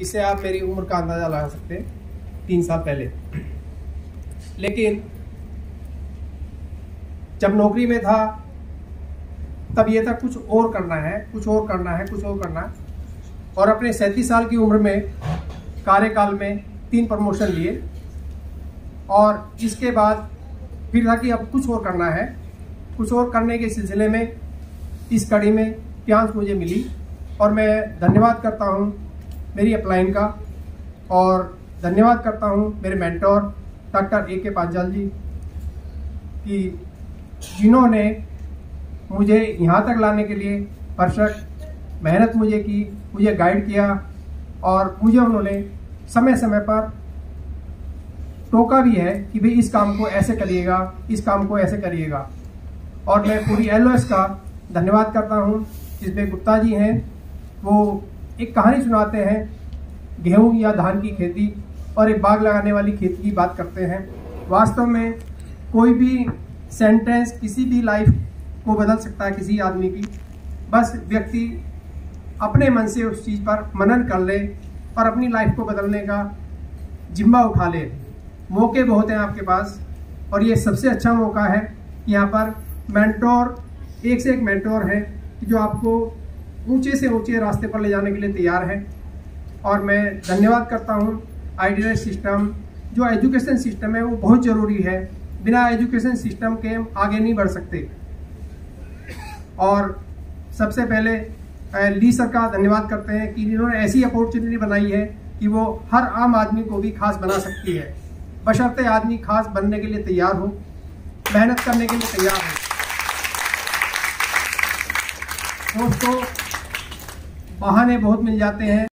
इससे आप मेरी उम्र का अंदाज़ा लगा सकते हैं, तीन साल पहले। लेकिन, जब नौकरी में था, तब ये था कुछ और करना है, कुछ और करना है, कुछ और करना है। और अपने सैंतीस साल की उम्र में कार्यकाल में तीन प्रमोशन लिए। और इसके बाद फिर था कि अब कुछ और करना है। कुछ और करने के सिलसिले में इस कड़ी में प्यांस मुझे मिली। और मैं धन्यवाद करता हूँ मेरी अपलाइन का। और धन्यवाद करता हूँ मेरे मेंटोर डॉक्टर ए के पांचाल जी, कि जिन्होंने मुझे यहाँ तक लाने के लिए परफेक्ट मेहनत मुझे की, मुझे गाइड किया, और मुझे उन्होंने समय समय पर टोका भी है कि भाई इस काम को ऐसे करिएगा, इस काम को ऐसे करिएगा। और मैं पूरी एलओएस का धन्यवाद करता हूँ, जिसमें गुप्ता जी हैं, वो एक कहानी सुनाते हैं। गेहूँ या धान की खेती और एक बाग लगाने वाली खेती की बात करते हैं। वास्तव में कोई भी सेंटेंस किसी भी लाइफ को बदल सकता है किसी आदमी की। बस व्यक्ति अपने मन से उस चीज़ पर मनन कर ले और अपनी लाइफ को बदलने का जिम्मा उठा ले। मौके बहुत हैं आपके पास और ये सबसे अच्छा मौका है। यहाँ पर मेंटोर एक से एक मेंटोर है जो आपको ऊँचे से ऊँचे रास्ते पर ले जाने के लिए तैयार है। और मैं धन्यवाद करता हूँ आई सिस्टम, जो एजुकेशन सिस्टम है वो बहुत ज़रूरी है। बिना एजुकेशन सिस्टम के हम आगे नहीं बढ़ सकते। और सबसे पहले ली सर का धन्यवाद करते हैं कि इन्होंने ऐसी अपॉर्चुनिटी बनाई है कि वो हर आम आदमी को भी खास बना सकती है। बशर्ते आदमी खास बनने के लिए तैयार हो, मेहनत करने के लिए तैयार हो। दोस्तों बहाने बहुत मिल जाते हैं।